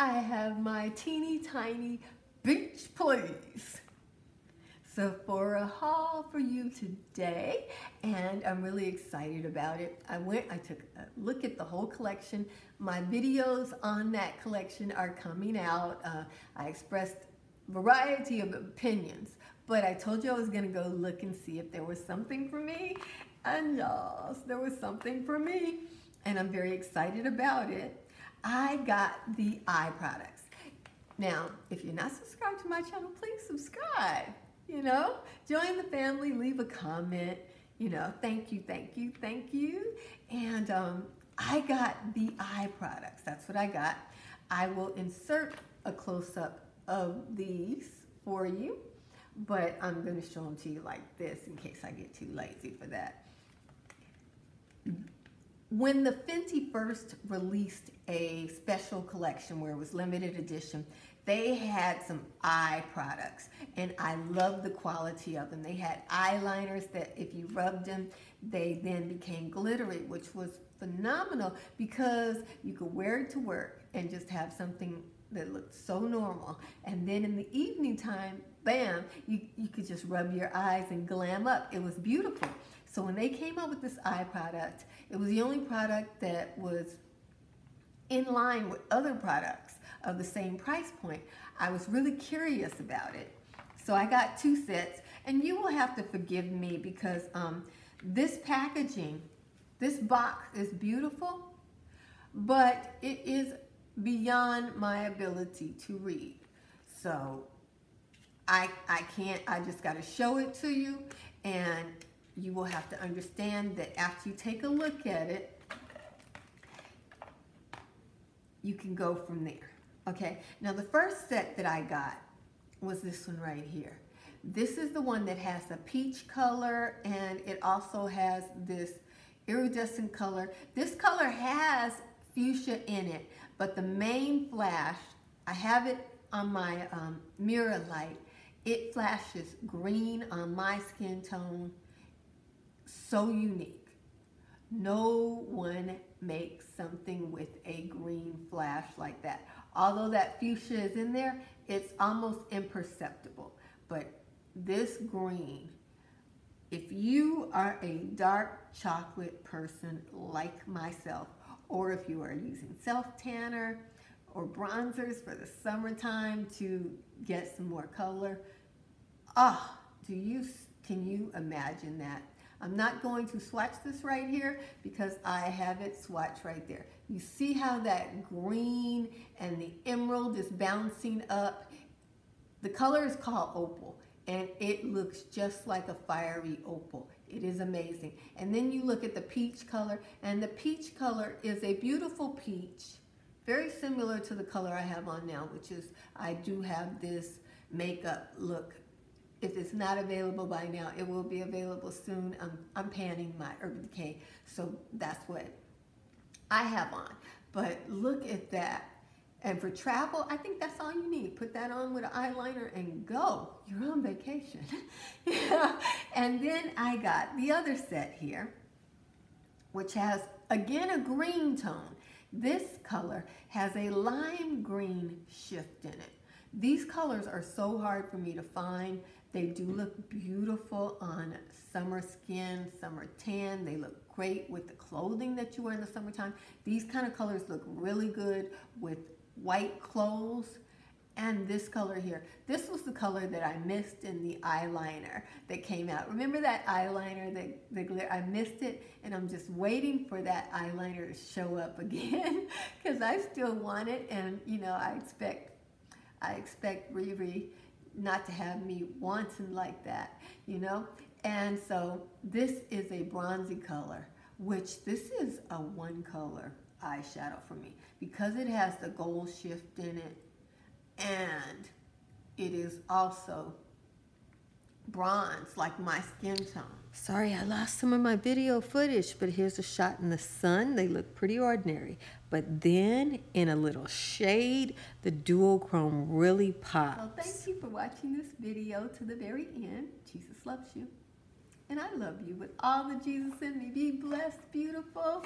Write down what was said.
I have my teeny tiny beach please. So for a haul for you today, and I'm really excited about it. I went, I took a look at the whole collection. My videos on that collection are coming out. Uh, I expressed variety of opinions, but I told you I was gonna go look and see if there was something for me, and yes, there was something for me, and I'm very excited about it. I got the eye products. Now, if you're not subscribed to my channel, please subscribe. You know, join the family, leave a comment. You know, thank you, thank you, thank you. And um, I got the eye products. That's what I got. I will insert a close-up of these for you, but I'm going to show them to you like this in case I get too lazy for that. When the Fenty first released a special collection where it was limited edition, they had some eye products and I love the quality of them. They had eyeliners that if you rubbed them, they then became glittery, which was phenomenal because you could wear it to work and just have something that looked so normal. And then in the evening time, bam, you, you could just rub your eyes and glam up. It was beautiful. So when they came up with this eye product, it was the only product that was in line with other products of the same price point. I was really curious about it. So I got two sets and you will have to forgive me because um, this packaging, this box is beautiful, but it is beyond my ability to read. So I, I can't, I just got to show it to you and you will have to understand that after you take a look at it, you can go from there. Okay, now the first set that I got was this one right here. This is the one that has a peach color and it also has this iridescent color. This color has fuchsia in it, but the main flash, I have it on my um, mirror light, it flashes green on my skin tone, so unique. No one makes something with a green flash like that. Although that fuchsia is in there, it's almost imperceptible. But this green, if you are a dark chocolate person like myself, or if you are using self-tanner or bronzers for the summertime to get some more color, ah, oh, do you, can you imagine that? I'm not going to swatch this right here because I have it swatched right there. You see how that green and the emerald is bouncing up? The color is called opal and it looks just like a fiery opal. It is amazing. And then you look at the peach color and the peach color is a beautiful peach, very similar to the color I have on now, which is I do have this makeup look if it's not available by now, it will be available soon. I'm, I'm panning my Urban Decay, so that's what I have on. But look at that. And for travel, I think that's all you need. Put that on with an eyeliner and go. You're on vacation. And then I got the other set here, which has, again, a green tone. This color has a lime green shift in it. These colors are so hard for me to find. They do look beautiful on summer skin, summer tan. They look great with the clothing that you wear in the summertime. These kind of colors look really good with white clothes and this color here. This was the color that I missed in the eyeliner that came out. Remember that eyeliner, that the glitter? I missed it and I'm just waiting for that eyeliner to show up again because I still want it and you know, I expect, I expect Riri not to have me wanting like that, you know? And so this is a bronzy color, which this is a one color eyeshadow for me because it has the gold shift in it and it is also bronze like my skin tone. Sorry, I lost some of my video footage, but here's a shot in the sun. They look pretty ordinary. But then, in a little shade, the duochrome really pops. Well, thank you for watching this video to the very end. Jesus loves you. And I love you with all the Jesus in me. Be blessed, beautiful.